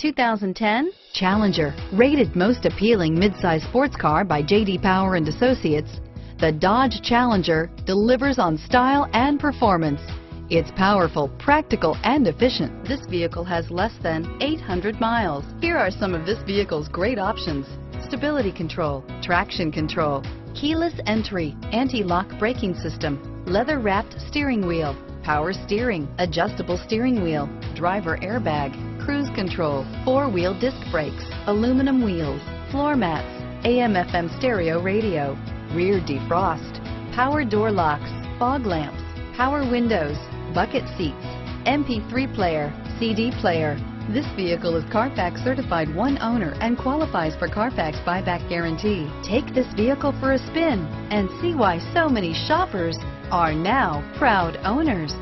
2010 Challenger. Rated most appealing midsize sports car by J.D. Power and Associates, the Dodge Challenger delivers on style and performance. It's powerful, practical, and efficient. This vehicle has less than 800 miles. Here are some of this vehicle's great options. Stability control, traction control, keyless entry, anti-lock braking system, leather-wrapped steering wheel, power steering, adjustable steering wheel, driver airbag, cruise control, four-wheel disc brakes, aluminum wheels, floor mats, AM FM stereo radio, rear defrost, power door locks, fog lamps, power windows, bucket seats, MP3 player, CD player. This vehicle is Carfax certified one owner and qualifies for Carfax buyback guarantee. Take this vehicle for a spin and see why so many shoppers are now proud owners.